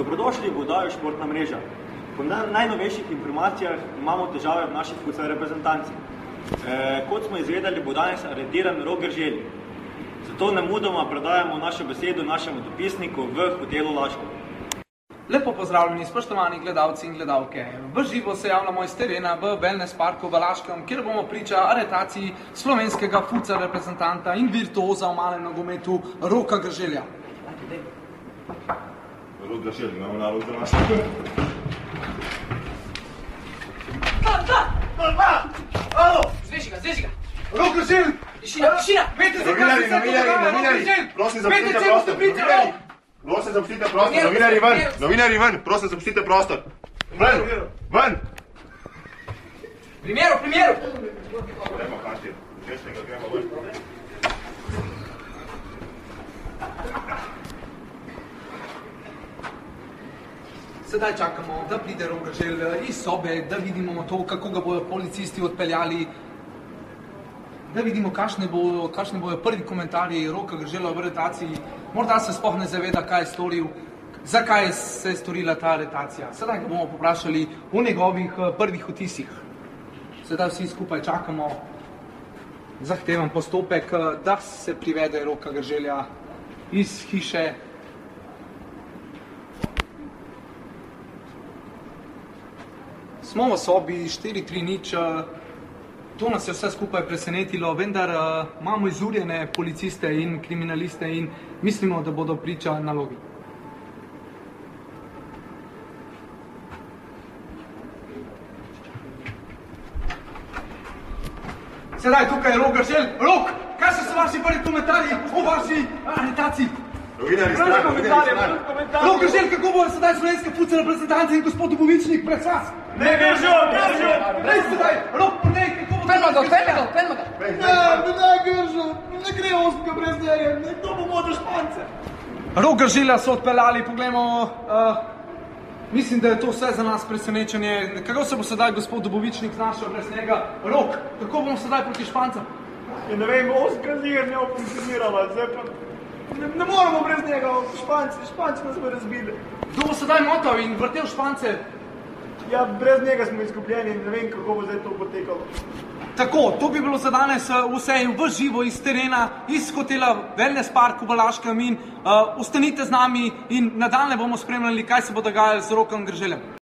Dobrodošli v oddaji Športna mreža. Po najnovejših informacijah imamo težave v naši futbol reprezentanci. E, kot smo izvedeli, bo danes aretiran Roger Želj. Zato ne mudoma predajamo našo besedo našemu dopisniku v hotelu Laško. Lepo pozdravljeni, spoštovani gledalci in gledalke. V živo se javljamo iz terena v Wellness parku v Laškem, kjer bomo priča aretaciji slovenskega futsal reprezentanta in virtuoza v malem nogometu Roka Grželja. Rok Gašel, imamo nalog za nas. Zveži ga, zveži ga! Rok Grželj! Tišina, tišina! Vete, Novinari, novinari, novinari, prosim zapustite prostor. Prosim zapustite prostor. Novinari ven, novinari ven, prosim zapustite prostor. Ven, ven. Primeru, primeru! Sedaj čakamo, da pride Rok Grželj iz sobe, da vidimo to, kako ga bodo policisti odpeljali. Da vidimo, kakšne bodo, kakšne bodo prvi komentarji Roka Gržela v aretaciji. Morda se sploh ne zaveda, kaj je storil, zakaj se je storila ta aretacija. Sedaj ga bomo poprašali o njegovih eh, prvih vtisih. Sedaj vsi skupaj čakamo zahteven postopek, eh, da se privede Roka Grželja iz hiše. Smo v sobi 430, eh, to nas je vse skupaj presenetilo, vendar uh, imamo izurjene policiste in kriminaliste in mislimo, da bodo priča nalogi. Sedaj tukaj je Rok Grželj. Rok, kaj so vaši prvi komentarji o vaši aretaciji? Novinari, stran. Rok Grželj, kako bo sedaj slovenske futsal reprezentanci in gospod Dubovičnik pred vas? Ne gržo, gržo! Rej sedaj, Rok, prdej, kako bo Pelmo ga, pelmo ga, pelmo ga! Ne, ne gržo, ne gre oska brez njega, nekdo bo vodil špance. Rok Grželja so odpeljali, poglejmo, uh, mislim, da je to vse za nas presenečenje. Kako se bo sedaj gospod Dubovičnik znašel brez njega? Rok, kako bomo sedaj proti Špancem? Ja, ne vem, oska ziger ne bo funkcionirala, zdaj pa ne, ne moramo brez njega, španci, španci nas bo razbili. Kdo bo sedaj motal in vrtel Špance? Ja, brez njega smo izgubljeni in ne vem, kako bo zdaj to potekalo. Tako, to bi bilo za danes uh, vse in v živo iz terena, iz hotela Wellness Park v Laškem in uh, ostanite z nami in nadaljne bomo spremljali, kaj se bo dogajalo z Rokom Grželjem.